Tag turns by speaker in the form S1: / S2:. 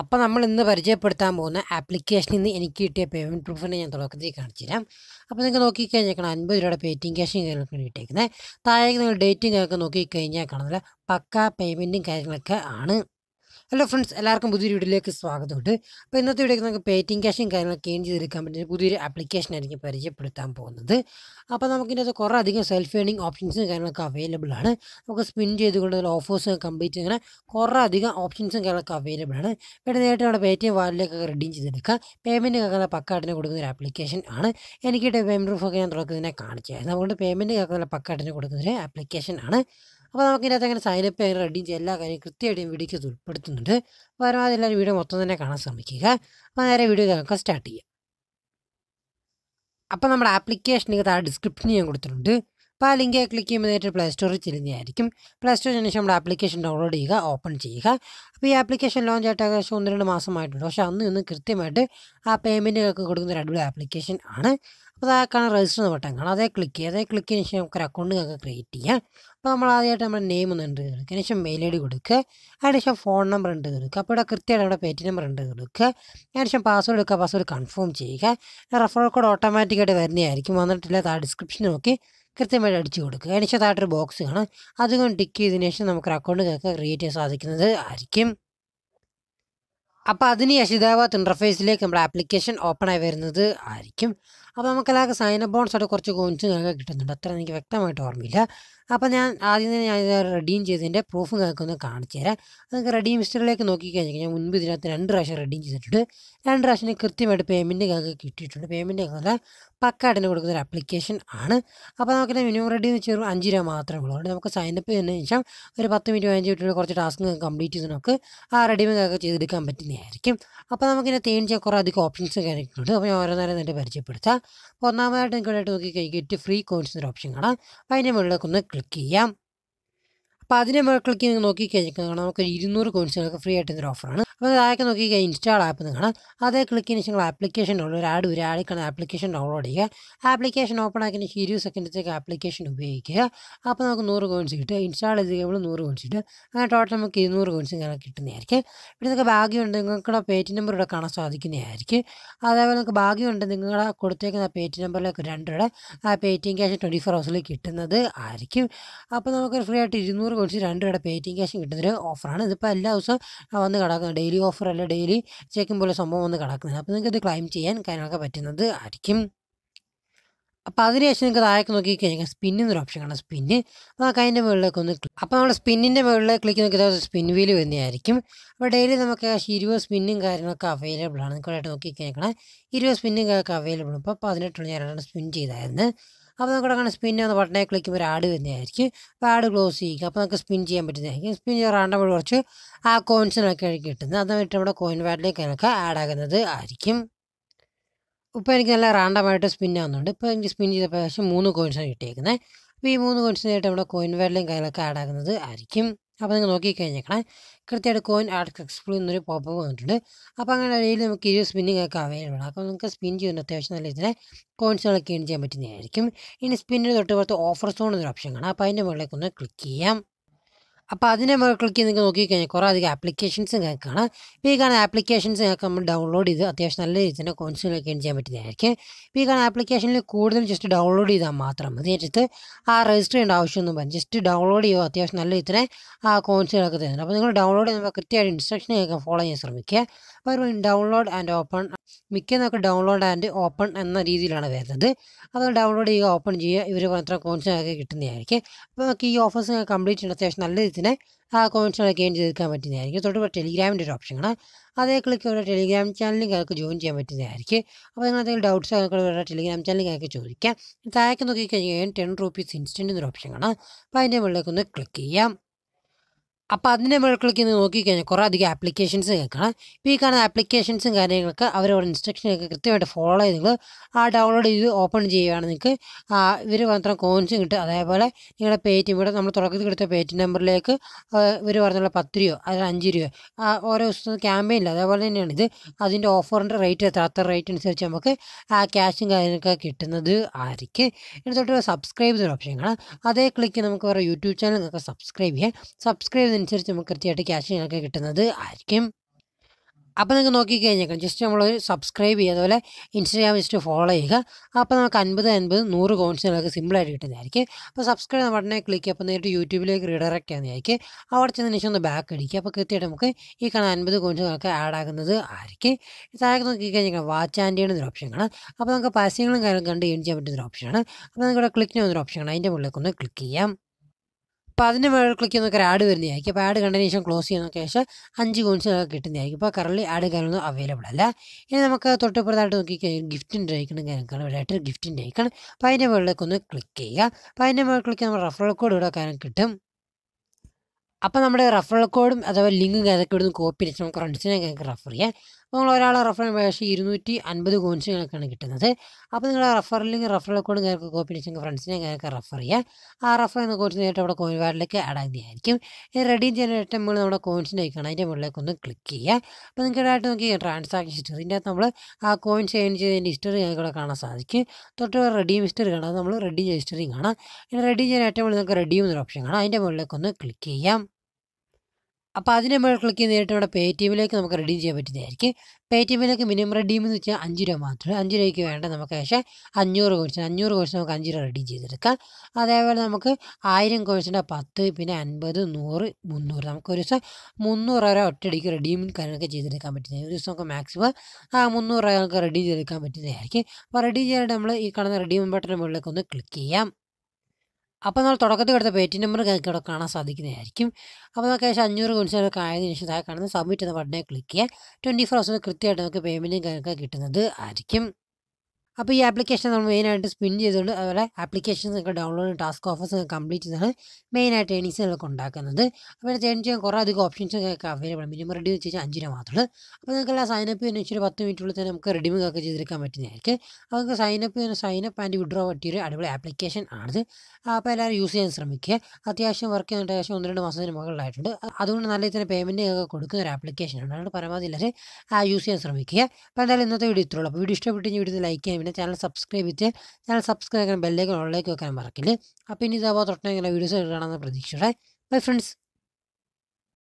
S1: അപ്പോൾ നമ്മൾ ഇന്ന് പരിചയപ്പെടുത്താൻ പോകുന്ന ആപ്ലിക്കേഷനിൽ നിന്ന് എനിക്ക് കിട്ടിയ പേയ്മെന്റ് പ്രൂഫിനെ ഞാൻ തുടക്കത്തിൽ കാണിച്ചു തരാം. അപ്പോൾ നിങ്ങൾക്ക് നോക്കിക്കഴിഞ്ഞാൽ അൻപത് രൂപയുടെ പേറ്റിംഗ് ക്യാഷും കാര്യങ്ങളൊക്കെ കിട്ടിയേക്കുന്നത്. താഴേക്ക് നിങ്ങൾ ഡേറ്റും കാര്യങ്ങളൊക്കെ നോക്കിക്കഴിഞ്ഞാൽ കാണുന്നില്ല പക്ക പേയ്മെന്റും കാര്യങ്ങളൊക്കെ ആണ്. ഹലോ ഫ്രണ്ട്സ് എല്ലാവർക്കും പുതിയൊരു വീഡിയോയിലേക്ക് സ്വാഗതമുണ്ട്. അപ്പോൾ ഇന്നത്തെ വീഡിയോയ്ക്ക് നമുക്ക് പേറ്റിംഗ് ക്യാഷും കാര്യങ്ങളൊക്കെ ഏൺ ചെയ്തെടുക്കാൻ പറ്റുന്ന പുതിയൊരു ആപ്ലിക്കേഷൻ ആയിരിക്കും പരിചയപ്പെടുത്താൻ പോകുന്നത്. അപ്പോൾ നമുക്കിന്റെ അത് കുറേ അധികം സെൽഫ് ഏണിംഗ് ഓപ്ഷൻസും കാര്യങ്ങളൊക്കെ അവൈലബിൾ ആണ്. നമുക്ക് സ്പിൻ ചെയ്തുകൊണ്ട് ഓഫേഴ്സ് കംപ്ലീറ്റ് അങ്ങനെ കുറേ അധികം ഓപ്ഷൻസും കാര്യങ്ങളൊക്കെ അവൈലബിൾ ആണ്. ഇവിടെ നേരിട്ട് നമ്മുടെ പേ ടി എം വാലിലേക്കൊക്കെ റെഡീം ചെയ്തെടുക്കാം പേയ്മെന്റ് കേൾക്കുന്ന പക്കാട്ടിന് കൊടുക്കുന്ന ഒരു ആപ്ലിക്കേഷൻ ആണ്. എനിക്ക് പേയ്മെന്റ് പ്രൂഫൊക്കെ ഞാൻ തുടക്കുന്നതിനെ കാണിച്ചായിരുന്നു അതുകൊണ്ട് പേയ്മെന്റ് കേൾക്കുന്ന പക്കാട്ടിന് കൊടുക്കുന്ന ഒരു ആപ്ലിക്കേഷൻ ആണ്. അപ്പോൾ നമുക്ക് ഇതിനകത്ത് അങ്ങനെ സൈനപ്പ് ചെയ്യാൻ റെഡീം ചെയ്യാൻ എല്ലാ കാര്യവും കൃത്യമായിട്ടും വീഡിയോയ്ക്ക് ഉൾപ്പെടുത്തുന്നുണ്ട്. പരമാവധി എല്ലാവരും വീഡിയോ മൊത്തം തന്നെ കാണാൻ ശ്രമിക്കുക. അപ്പോൾ നേരെ വീഡിയോ നമുക്ക് സ്റ്റാർട്ട് ചെയ്യാം. അപ്പോൾ നമ്മുടെ ആപ്ലിക്കേഷനിൽ താഴെ ഡിസ്ക്രിപ്ഷനിൽ ഞാൻ കൊടുത്തിട്ടുണ്ട്. അപ്പോൾ ആ ലിങ്ക് ക്ലിക്ക് ചെയ്യുമ്പോൾ പ്ലേ സ്റ്റോറിൽ ചെല്ലുന്നതായിരിക്കും. പ്ലേ സ്റ്റോറിന് ശേഷം നമ്മുടെ ആപ്ലിക്കേഷൻ ഡൗൺലോഡ് ചെയ്യുക ഓപ്പൺ ചെയ്യുക. അപ്പോൾ ഈ ആപ്ലിക്കേഷൻ ലോഞ്ച് ആയിട്ട് ഏകദേശം ഒന്ന് രണ്ട് മാസമായിട്ടുണ്ട് പക്ഷേ അന്ന് ഇന്ന് കൃത്യമായിട്ട് ആ പേയ്മെന്റുകൾക്ക് കൊടുക്കുന്ന ഒരു അടിപൊളി ആപ്ലിക്കേഷൻ ആണ്. അപ്പോൾ അതൊക്കെയാണ് രജിസ്റ്റർ എന്ന ബട്ടൺ കാണാം. അതേ ക്ലിക്ക് ചെയ്യുക. അതേ ക്ലിക്ക് ചെയ്യുന്ന ശേഷം നമുക്ക് ഒരു അക്കൗണ്ട് നമുക്ക് ക്രിയേറ്റ് ചെയ്യാം. അപ്പോൾ നമ്മൾ ആദ്യമായിട്ട് നമ്മുടെ നെയിം ഒന്ന് എന്റർ ചെയ്ത് കൊടുക്കുക. അതിനുശേഷം മെയിൽ ഐ ഡി കൊടുക്കുക. അതിനുശേഷം ഫോൺ നമ്പർ എന്റർ ചെയ്ത് കൊടുക്കുക. അപ്പോൾ ഇവിടെ കൃത്യമായിട്ട് നമ്മുടെ പേറ്റി നമ്പർ എന്റർ കൊടുക്കുക. അതിനുശേഷം പാസ്വേഡ് എടുക്കുക. പാസ്വേഡ് കൺഫേം ചെയ്യുക. റെഫറൽ കോഡ് ഓട്ടോമാറ്റിക്കായിട്ട് വരുന്നതായിരിക്കും. വന്നിട്ടില്ല. ആ ഡിസ്ക്രിപ്ഷൻ നോക്കി. കൃത്യമായിട്ട് അടിച്ചു കൊടുക്കുക. അതിനുശേഷം താഴെ ബോക്സ് കാണാം അതുകൊണ്ട് ടിക്ക് ചെയ്തതിന് ശേഷം നമുക്ക് അക്കൗണ്ട് ക്രിയേറ്റ് ചെയ്യാൻ സാധിക്കുന്നത് ആയിരിക്കും. അപ്പോൾ അതിന് ശേഷം ഇതാവാത്ത ഇന്റർഫേസിലേക്ക് നമ്മുടെ ആപ്ലിക്കേഷൻ ഓപ്പൺ ആയി വരുന്നത് ആയിരിക്കും. അപ്പോൾ അപ്പ് ബോൺസ് ആയിട്ട് കുറച്ച് കോയിൻസ് ഞങ്ങൾക്ക് കിട്ടുന്നുണ്ട്. അത്ര എനിക്ക് വ്യക്തമായിട്ട് ഓർമ്മയില്ല. അപ്പോൾ ഞാൻ ആദ്യം തന്നെ ഞാൻ ഇത് റെഡീം ചെയ്തതിന്റെ പ്രൂഫ് നിങ്ങൾക്ക് ഒന്ന് കാണിച്ചു തരാം. നിങ്ങൾക്ക് റെഡീം ഹിസ്റ്ററിലേക്ക് നോക്കിക്കഴിഞ്ഞാൽ ഞാൻ മുൻപ് ഇതിനകത്ത് രണ്ട് പ്രാവശ്യം റെഡീം ചെയ്തിട്ടുണ്ട്. രണ്ട് പ്രാവശ്യം കൃത്യമായിട്ട് പേയ്മെന്റ് ഞങ്ങൾക്ക് കിട്ടിയിട്ടുണ്ട്. പേയ്മെന്റ് കാര്യങ്ങൾ പക്കായിട്ടിന് കൊടുക്കുന്ന ഒരു ആപ്ലിക്കേഷൻ ആണ്. അപ്പോൾ നമുക്കിത് മിനിമം റെഡി എന്ന് വെച്ചാൽ അഞ്ച് രൂപ മാത്രമേ ഉള്ളൂ. അതുകൊണ്ട് നമുക്ക് സൈനപ്പ് ചെയ്തതിന് ശേഷം ഒരു പത്ത് മിനിറ്റ് പതിനഞ്ച് മിനിറ്റ് കുറച്ച് ടാസ്ക് കംപ്ലീറ്റ് ചെയ്ത് നമുക്ക് ആ റെഡിമെയ്ഡൊക്കെ ചെയ്തെടുക്കാൻ പറ്റുന്നതായിരിക്കും. അപ്പോൾ നമുക്കിനെ തേൻ ചെയ്യാൻ കുറേ അധികം ഓപ്ഷൻസ് കാര്യങ്ങളുണ്ട് അപ്പോൾ ഞാൻ ഓരോന്നേരം തന്നെ പരിചയപ്പെടുത്താം. ഒന്നാമതായിട്ട് നോക്കി കഴിഞ്ഞ് ഗെറ്റ് ഫ്രീ കോയിൻസ് എന്നൊരു ഓപ്ഷൻ കാണാം. അതിന്റെ മുകളിലേക്ക് ഒന്ന് ക്ലിക്ക് ചെയ്യാം. അപ്പോൾ അതിന്റെ മുകളിൽ ക്ലിക്ക് ചെയ്ത് നോക്കി കഴിഞ്ഞാൽ നമുക്ക് ഇരുന്നൂറ് കോയിൻസ് ഫ്രീ ആയിട്ട് ഒരു ഓഫറാണ് അപ്പോൾ താഴേക്ക് നോക്കി കഴിഞ്ഞാൽ ഇൻസ്റ്റാൾ ആപ്പ് നിങ്ങൾ അതേ ക്ലിക്ക് ചെയ്യുന്ന നിങ്ങൾ ആപ്ലിക്കേഷൻ ഒരു ആഡ് ഒരു ആഡിൽ കാണാൻ ആപ്ലിക്കേഷൻ ഡൗൺലോഡ് ചെയ്യുക. ആപ്ലിക്കേഷൻ ഓപ്പൺ ആക്കിയതിന് ശേഷം സെക്കൻഡത്തേക്ക് ആപ്ലിക്കേഷൻ ഉപയോഗിക്കുക. അപ്പോൾ നമുക്ക് നൂറ് കോയിൻസ് കിട്ടും. ഇൻസ്റ്റാൾ ചെയ്ത് കഴിയുമ്പോൾ നൂറ് കോയിൻസ് കിട്ടും. അങ്ങനെ ടോട്ടൽ നമുക്ക് ഇരുന്നൂറ് കോയിൻസ് ഇങ്ങനെ കിട്ടുന്നതായിരിക്കും. പിന്നെ നിങ്ങൾക്ക് ഭാഗ്യമുണ്ട് നിങ്ങൾക്കുള്ള പേറ്റ് നമ്പർ ഇവിടെ കാണാൻ സാധിക്കുന്നതായിരിക്കും. അതേപോലെ നിങ്ങൾക്ക് ഭാഗ്യമുണ്ട് നിങ്ങളുടെ കൊടുത്തേക്കുന്ന പേറ്റ് നമ്പറിലേക്ക് രണ്ടുകൂടെ ആ പേറ്റിംഗ് ക്യാഷ് ട്വന്റി ഫോർ ഹവേഴ്സിൽ കിട്ടുന്നത് ആയിരിക്കും. അപ്പോൾ നമുക്ക് ഫ്രീ ആയിട്ട് ഇരുന്നൂറ് കോയിൻസ് രണ്ടുകൂടെ പേറ്റിംഗ് ക്യാഷ് കിട്ടുന്നൊരു ഓഫറാണ് ഇതിപ്പോൾ എല്ലാ ദിവസവും വന്ന് കിടക്കുന്നത് ഡെയിലി ഓഫർ അല്ല ഡെയിലി ചെക്കും പോലെ സംഭവം ഒന്ന് കിടക്കുന്നത്. അപ്പോൾ നിങ്ങൾക്ക് ഇത് ക്ലൈം ചെയ്യാൻ കാര്യങ്ങളൊക്കെ പറ്റുന്നത് ആയിരിക്കും. അപ്പോൾ അതിനുശേഷം നിങ്ങൾക്ക് താഴേക്ക് നോക്കി കഴിഞ്ഞാൽ സ്പിന്നിന്നൊരു ഓപ്ഷൻ കാണാം. സ്പിന്ന്. നമുക്ക് അതിന്റെ മുകളിലേക്ക് ഒന്ന് അപ്പോൾ നമ്മൾ സ്പിന്നിന്റെ മുകളിലേക്ക് ക്ലിക്ക് നോക്കിയാൽ സ്പിൻ വീൽ വരുന്നതായിരിക്കും. അപ്പോൾ ഡെയിലി നമുക്ക് ഇരുപത് സ്പിന്നും കാര്യങ്ങളൊക്കെ അവൈലബിൾ ആണ്. നിങ്ങൾക്കായിട്ട് നോക്കി കഴിഞ്ഞാൽ ഇരുപത് സ്പിന്നും കാര്യങ്ങളൊക്കെ അവൈലബിൾ ഇപ്പോൾ പതിനെട്ടുള്ള ഞാനാണ് സ്പിൻ ചെയ്തായിരുന്നു അപ്പോൾ നമുക്ക് അങ്ങനെ സ്പിൻ ഒന്ന് ബട്ടനെ ക്ലിക്ക് ചെയ്യുമ്പോൾ ഒരു ആഡ് വരുന്നതായിരിക്കും. അപ്പോൾ ആഡ് ക്ലോസ് ചെയ്യുക. അപ്പോൾ നമുക്ക് സ്പിൻ ചെയ്യാൻ പറ്റുന്നതായിരിക്കും. സ്പിൻ ചെയ്യാൻ റാണ്ടം വഴി കുറച്ച് ആ കോയിൻസിനൊക്കെ കിട്ടുന്നത്. അതുമായിട്ട് നമ്മുടെ കോയിൻ വാലിലേക്ക് നമുക്ക് ആഡ് ആകുന്നത് ആയിരിക്കും. ഇപ്പോൾ എനിക്ക് നല്ല റാണ്ടമായിട്ട് സ്പിൻ ആവുന്നുണ്ട്. ഇപ്പോൾ എനിക്ക് സ്പിൻ ചെയ്ത പ്രാവശ്യം മൂന്ന് കോയിൻസാണ് കിട്ടിയേക്കുന്നത് അപ്പോൾ ഈ മൂന്ന് കോയിൻസിനായിട്ട് നമ്മുടെ കോയിൻ വാഡിലേയും കാര്യങ്ങളൊക്കെ ആഡ് ആകുന്നത് ആയിരിക്കും. അപ്പോൾ നിങ്ങൾ നോക്കിക്കഴിഞ്ഞേക്കണം. കൃത്യമായിട്ട് കോയിൻ ആഡ് എക്സ്പ്ലോർ എന്നൊരു പോപ്പ് വന്നിട്ടുണ്ട്. അപ്പോൾ അങ്ങനെ ഇടയിൽ നമുക്ക് ഈ സ്പിന്നിങ് ഒക്കെ അവൈലബിൾ അപ്പോൾ നമുക്ക് സ്പിൻ ചെയ്യുന്ന അത്യാവശ്യം നല്ല ഇതിനെ കോയിൻസുകളൊക്കെ ഏൺ ചെയ്യാൻ പറ്റുന്നതായിരിക്കും. ഇനി സ്പിന്നിന് തൊട്ട് പുറത്ത് ഓഫർ സോൺ എന്നൊരു ഓപ്ഷൻ കാണാം. അപ്പോൾ അതിന്റെ മുകളിലേക്ക് ഒന്ന് ക്ലിക്ക് ചെയ്യാം. അപ്പോൾ അതിനെ ക്ലിക്ക് ചെയ്ത് നിങ്ങൾക്ക് നോക്കിക്കഴിഞ്ഞാൽ കുറേ അധികം ആപ്ലിക്കേഷൻസ് നിങ്ങൾക്ക് കാണാം ഇപ്പോൾ ഈ കാണുന്ന ആപ്ലിക്കേഷൻസ് നിങ്ങൾക്ക് നമ്മൾ ഡൗൺലോഡ് ചെയ്ത് അത്യാവശ്യം നല്ല രീതിയിൽ തന്നെ കോൺസിലൊക്കെ ഏൺ ചെയ്യാൻ പറ്റുന്നതായിരിക്കും. ഇപ്പോൾ ഈ കാണുന്ന ആപ്ലിക്കേഷനിൽ കൂടുതൽ ജസ്റ്റ് ഡൗൺലോഡ് ചെയ്താൽ മാത്രം മതി. എന്നിട്ട് ആ രജിസ്റ്റർ ചെയ്യേണ്ട ആവശ്യമൊന്നും പറഞ്ഞു ജസ്റ്റ് ഡൗൺലോഡ് ചെയ്യുക അത്യാവശ്യം നല്ല രീതിയിൽ തന്നെ ആ കോൺസിലൊക്കെ തരുന്നുണ്ട്. അപ്പോൾ നിങ്ങൾ ഡൗൺലോഡ് ചെയ്യുമ്പോൾ കൃത്യമായിട്ട് ഇൻസ്ട്രക്ഷൻ ഒക്കെ ഫോളോ ചെയ്യാൻ ശ്രമിക്കുക. അപ്പോൾ ഡൗൺലോഡ് ആൻഡ് ഓപ്പൺ മിക്ക നമുക്ക് ഡൗൺലോഡ് ആൻഡ് ഓപ്പൺ എന്ന രീതിയിലാണ് വരുന്നത്. അത് ഡൗൺലോഡ് ചെയ്യുക ഓപ്പൺ ചെയ്യുക ഇവർ മാത്രം കോൺസിനൊക്കെ കിട്ടുന്നതായിരിക്കും. അപ്പോൾ നമുക്ക് ഈ ഓഫേഴ്സ് കംപ്ലീറ്റ് ചെയ്യുന്ന അത്യാവശ്യം നല്ല രീതിയിൽ തന്നെ ആ കോൺസിനൊക്കെ ഗെയിൻ ചെയ്തെടുക്കാൻ പറ്റുന്നതായിരിക്കും. തൊട്ട് ടെലിഗ്രാമിന്റെ ഒരു ഓപ്ഷനാണ് അതേ ക്ലിക്ക് ഒരു ടെലിഗ്രാം ചാനലിൽ നിങ്ങൾക്ക് ജോയിൻ ചെയ്യാൻ പറ്റുന്നതായിരിക്കും. അപ്പോൾ നിങ്ങൾ എന്തെങ്കിലും ഡൗട്ട്സ് ഒക്കെ ടെലിഗ്രാം ചാനലിൽ നിങ്ങൾക്ക് ചോദിക്കാം. താഴേക്ക് നോക്കിക്കഴിഞ്ഞാൽ ടെൻ റുപ്പീസ് ഇൻസ്റ്റന്റ് എന്നൊരു ഓപ്ഷൻ കാണാം അപ്പോൾ അതിന്റെ മുകളിലേക്ക് ഒന്ന് ക്ലിക്ക് ചെയ്യാം. അപ്പോൾ അതിന്റെ മുകളിൽ ക്ലിക്ക് ചെയ്ത് നോക്കിക്കഴിഞ്ഞാൽ കുറേ അധികം ആപ്ലിക്കേഷൻസ് കേൾക്കണം. ഇപ്പോൾ ഈ കാണുന്ന ആപ്ലിക്കേഷൻസും കാര്യങ്ങളൊക്കെ അവരവരുടെ ഇൻസ്ട്രക്ഷനൊക്കെ കൃത്യമായിട്ട് ഫോളോ ചെയ്ത് നിങ്ങൾ ആ ഡൗൺലോഡ് ചെയ്ത് ഓപ്പൺ ചെയ്യുകയാണ് നിങ്ങൾക്ക് ഇവർ മാത്രം കോയിൻസും കിട്ടും. അതേപോലെ നിങ്ങളുടെ പേറ്റ് ഇവിടെ നമ്മൾ തുടക്കത്തിൽ കൊടുത്ത പേറ്റ് നമ്പറിലേക്ക് ഇവർ പറഞ്ഞുള്ള പത്ത് രൂപയോ അല്ലെങ്കിൽ അഞ്ച് രൂപയോ ഓരോ ദിവസത്തെ ക്യാമ്പയിനില്ല അതേപോലെ തന്നെയാണ് ഇത്. അതിന്റെ ഓഫറിന്റെ റേറ്റ് എത്ര അത്ര റേറ്റ് അനുസരിച്ച് നമുക്ക് ആ ക്യാഷും കാര്യങ്ങളൊക്കെ കിട്ടുന്നത് ആയിരിക്കും. ഇനി തൊട്ട് സബ്സ്ക്രൈബ് ചെയ്തൊരു ഓപ്ഷൻ കാണാം. അതേ ക്ലിക്ക് നമുക്ക് വേറെ യൂട്യൂബ് ചാനൽ നിങ്ങൾക്ക് സബ്സ്ക്രൈബ് ചെയ്യാം. സബ്സ്ക്രൈബ് അനുസരിച്ച് നമുക്ക് കൃത്യമായിട്ട് ക്യാഷ് ഞങ്ങൾക്ക് കിട്ടുന്നത് ആയിരിക്കും. അപ്പോൾ നിങ്ങൾക്ക് നോക്കിക്കഴിഞ്ഞേക്കാം. ജസ്റ്റ് നമ്മൾ സബ്സ്ക്രൈബ് ചെയ്യുക അതുപോലെ ഇൻസ്റ്റാഗ്രാം ജസ്റ്റ് ഫോളോ ചെയ്യുക. അപ്പോൾ നമുക്ക് അൻപത് അൻപത് നൂറ് കോയിൻസ് നിങ്ങൾക്ക് സിമ്പിളായിട്ട് കിട്ടുന്നതായിരിക്കും. അപ്പോൾ സബ്സ്ക്രൈബ് ബട്ടനെ ക്ലിക്ക് അപ്പോൾ നേരിട്ട് യൂട്യൂബിലേക്ക് റീഡയറക്റ്റ് ചെയ്യുന്നതായിരിക്കും. അവിടെ ചെന്നതിന് ശേഷം ഒന്ന് ബാക്ക് അടിക്കുക. അപ്പോൾ കൃത്യമായിട്ട് നമുക്ക് ഈ കാണാൻ അൻപത് കോയിൻസ് നിങ്ങൾക്ക് ആഡ് ആകുന്നത് ആയിരിക്കും. താഴെ നോക്കിക്കഴിഞ്ഞാൽ വാച്ച് ആൻഡ് ചെയ്യുന്ന ഒരു കാണാം. അപ്പോൾ നമുക്ക് പരസ്യങ്ങളും കാര്യങ്ങളും കണ്ട് ഏൺ ചെയ്യാൻ പറ്റുന്ന ഒരു ഓപ്ഷനാണ് അപ്പോൾ നിങ്ങൾക്ക് ഇവിടെ ക്ലിക്ക് ചെയ്യുന്ന ഒരു ഓപ്ഷനാണ് അതിന്റെ മുകളിലേക്ക് ഒന്ന് ക്ലിക്ക് ചെയ്യാം. അപ്പോൾ അതിന്റെ മുകളിൽ ക്ലിക്ക് ചെയ്യുന്ന ഒരു ആഡ് വരുന്നതായിരിക്കും. അപ്പോൾ ആഡ് കണ്ടതിന് ശേഷം ക്ലോസ് ചെയ്യുന്ന ശേഷം അഞ്ച് നമുക്ക് കിട്ടുന്നതായിരിക്കും. ഇപ്പോൾ കറലി ആഡ് കാര്യങ്ങളൊന്നും അവൈലബിൾ അല്ല. ഇനി നമുക്ക് തൊട്ടുപുറത്തായിട്ട് നോക്കിക്കഴിഞ്ഞാൽ ഗിഫ്റ്റിന്റെ ഐക്കണം കാര്യങ്ങളാണ് ഇവിടെ ആയിട്ട് ഗിഫ്റ്റിന്റെ അയക്കണം അപ്പോൾ അതിന്റെ മുകളിലേക്ക് ഒന്ന് ക്ലിക്ക് ചെയ്യുക. അപ്പോൾ അതിന്റെ മുകളിൽ ക്ലിക്ക് ചെയ്യുമ്പോൾ റഫറൽ കോഡ് ഇവിടെ കാര്യം കിട്ടും. അപ്പോൾ നമ്മുടെ റഫറൽ കോഡും അഥവാ ലിങ്കും അതൊക്കെ ഇവിടുന്ന് കോപ്പി അടിച്ച് നമുക്ക് ഫ്രണ്ട്സിനെ ഞങ്ങൾക്ക് റഫർ ചെയ്യാം. അപ്പോൾ നമ്മൾ ഒരാളെ റെഫർ ഏകദേശം ഇരുന്നൂറ്റി അൻപത് കോയിൻസ് കിട്ടുന്നത്. അപ്പോൾ നിങ്ങൾ റെഫറൽ റഫറൽ കോഡും ഞങ്ങൾക്ക് കോപ്പി അടിച്ച് ഫ്രണ്ട്സിനെ ഞങ്ങൾക്ക് റെഫർ ചെയ്യാം. ആ റെഫർ ചെയ്യുന്ന കോഴ്സ് നേരിട്ട് അവിടെ കോയിൻ വാർഡിലേക്ക് ആഡ് ആകുന്നതായിരിക്കും. ഈ റെഡീം ചെയ്യാനായിട്ട് നമ്മൾ നമ്മുടെ കോയിൻസിന്റെ ഐക്കണം അതിന്റെ മുകളിലേക്ക് ഒന്ന് ക്ലിക്ക് ചെയ്യുക. അപ്പോൾ നിങ്ങൾക്ക് ആയിട്ട് നോക്കി ട്രാൻസാക്ഷൻ ഹിസ്റ്ററി ഇതിന്റെ അകത്ത് നമ്മൾ ആ കോയിൻസ് ഏൺ ചെയ്തതിന്റെ ഹിസ്റ്ററി ഞങ്ങൾക്ക് ഇവിടെ കാണാൻ സാധിക്കും. തൊട്ട് റെഡീം ഹിസ്റ്ററി കാണാം. നമ്മൾ റെഡി ചെയ്ത ഹിസ്റ്ററി കാണാം. റെഡി ചെയ്യാനായിട്ട് നമ്മൾ നിങ്ങൾക്ക് റെഡീം എന്നൊരു ഓപ്ഷൻ കാണാം. അതിന്റെ മുകളിലേക്ക് ഒന്ന് ക്ലിക്ക് ചെയ്യാം. അപ്പോൾ അതിന്റെ മുകളിൽ ക്ലിക്ക് ചെയ്ത് നേരിട്ട് നമ്മുടെ പേ ടി എമ്മിലേക്ക് നമുക്ക് റെഡീം ചെയ്യാൻ പറ്റുന്നതായിരിക്കും. പേ ടി എമ്മിലേക്ക് മിനിമം റെഡീം എന്ന് വെച്ചാൽ അഞ്ച് രൂപ മാത്രമേ അഞ്ച് രൂപയ്ക്ക് വേണ്ട നമുക്ക് പക്ഷേ അഞ്ഞൂറ് കോഴ്സ് അഞ്ഞൂറ് കോഴ്സ് നമുക്ക് അഞ്ച് രൂപ റെഡീം ചെയ്തെടുക്കാം. അതേപോലെ നമുക്ക് ആയിരം കോഴ്സിന്റെ പത്ത് പിന്നെ അൻപത് നൂറ് മുന്നൂറ്. നമുക്ക് ഒരു ദിവസം മുന്നൂറ് വരെ ഒറ്റയടിക്ക് റെഡീം കാര്യങ്ങളൊക്കെ ചെയ്തെടുക്കാൻ പറ്റുന്നത് ഒരു ദിവസം നമുക്ക് മാക്സിമം ആ മുന്നൂറ് രൂപ നമുക്ക് റെഡീം ചെയ്തെടുക്കാൻ പറ്റുന്നതായിരിക്കും. അപ്പോൾ റെഡീം ചെയ്യാനായിട്ട് നമ്മൾ ഈ കാണുന്ന റെഡീം ബട്ടൺ മുകളിലേക്ക് ഒന്ന് ക്ലിക്ക് ചെയ്യാം. അപ്പോൾ നമ്മൾ തുടക്കത്തിൽ കൊടുത്ത പേറ്റി നമ്പർ ഇവിടെ കാണാൻ സാധിക്കുന്നതായിരിക്കും. അപ്പോൾ നമുക്ക് ഏകദേശം അഞ്ഞൂറ് കോൺസിനൊക്കെ ആയതിനു ശേഷം താഴെ കാണുന്ന സബ്മിറ്റ് എന്ന ബട്ടനെ ക്ലിക്ക് ചെയ്യുക ട്വന്റി ഫോർ ഹവേഴ്സ് കൃത്യമായിട്ട് നമുക്ക് പേയ്മെന്റും കാര്യങ്ങളൊക്കെ കിട്ടുന്നത് ആയിരിക്കും. അപ്പോൾ ഈ ആപ്ലിക്കേഷൻ നമ്മൾ മെയിനായിട്ട് സ്പിൻ ചെയ്തുകൊണ്ട് അതുപോലെ ആപ്ലിക്കേഷൻസ് ഒക്കെ ഡൗൺലോഡ് ടാസ്ക് ഓഫേഴ്സ് ഒക്കെ കംപ്ലീറ്റ് ചെയ്താണ് മെയിനായിട്ട് ഏണിങ്സുകളൊക്കെ ഉണ്ടാക്കുന്നത്. അപ്പോൾ ഏൺ ചെയ്യാൻ കുറേ അധികം ഓപ്ഷൻസ് ഒക്കെ അവൈലബിൾ മിനിമം റെഡി വെച്ച് കഴിഞ്ഞാൽ അഞ്ച് രൂപ മാത്രമേ അപ്പോൾ നിങ്ങൾക്ക് എല്ലാം സൈനപ്പ് ചെയ്യുന്ന വെച്ചാൽ പത്ത് മിനിറ്റുള്ളിൽ തന്നെ നമുക്ക് റെഡിമിംഗ് ഒക്കെ ചെയ്തെടുക്കാൻ പറ്റുന്നതായിരിക്കും. അപ്പോൾ നിങ്ങൾക്ക് സൈനപ്പ് ചെയ്യുന്ന സൈനപ്പ് ആൻഡ് വിഡ്രോ പറ്റിയൊരു അടിപൊളി ആപ്ലിക്കേഷൻ ആണിത് അപ്പോൾ എല്ലാവരും യൂസ് ചെയ്യാൻ ശ്രമിക്കുക. അത്യാവശ്യം വർക്ക് ചെയ്യുന്നുണ്ട് ഏകദേശം ഒന്ന് രണ്ട് മാസത്തിന് മുകളിലായിട്ടുണ്ട്. അതുകൊണ്ട് നല്ല രീതിയിൽ പേയ്മെന്റ് ഒക്കെ കൊടുക്കുന്ന ഒരു ആപ്ലിക്കേഷൻ ആണ്. അതുകൊണ്ട് പരമാവധി എല്ലാവരും യൂസ് ചെയ്യാൻ ശ്രമിക്കുക. അപ്പോൾ എന്തായാലും ഇന്നത്തെ വീഡിയോ ഇത്രയുള്ളൂ അപ്പോൾ വീഡിയോ ഇഷ്ടപ്പെട്ട് വീഡിയോ ലൈക്ക് ചെയ്യാൻ പിന്നെ ചാനൽ സബ്സ്ക്രൈബ് ചെയ്ത് ചാനൽ സബ്സ്ക്രൈബ് ചെയ്യാൻ ബെല്ലേക്ക് ഓൺലൈക്ക് വെക്കാൻ മറക്കില്ല? അപ്പോൾ ഇനി ഇതേപോലെ തൊട്ടങ്ങനെ വീഡിയോസ് കാണാമെന്ന് പ്രതീക്ഷയുടെ ബൈ ഫ്രണ്ട്സ്